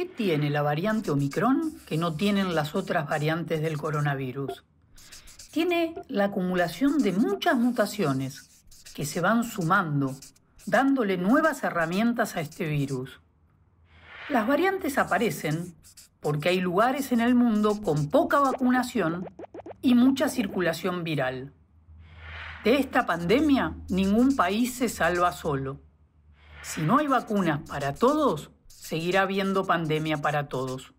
¿Qué tiene la variante Omicron que no tienen las otras variantes del coronavirus? Tiene la acumulación de muchas mutaciones que se van sumando, dándole nuevas herramientas a este virus. Las variantes aparecen porque hay lugares en el mundo con poca vacunación y mucha circulación viral. De esta pandemia ningún país se salva solo. Si no hay vacunas para todos, seguirá habiendo pandemia para todos.